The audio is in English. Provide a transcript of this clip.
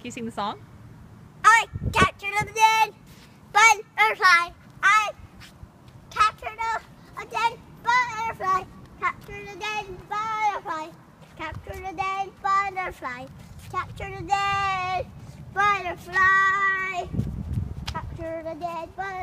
Can you sing the song? I captured a dead butterfly. I captured a, a dead butterfly. Captured a dead butterfly. Captured a dead butterfly. Captured a dead butterfly. Captured a dead butterfly.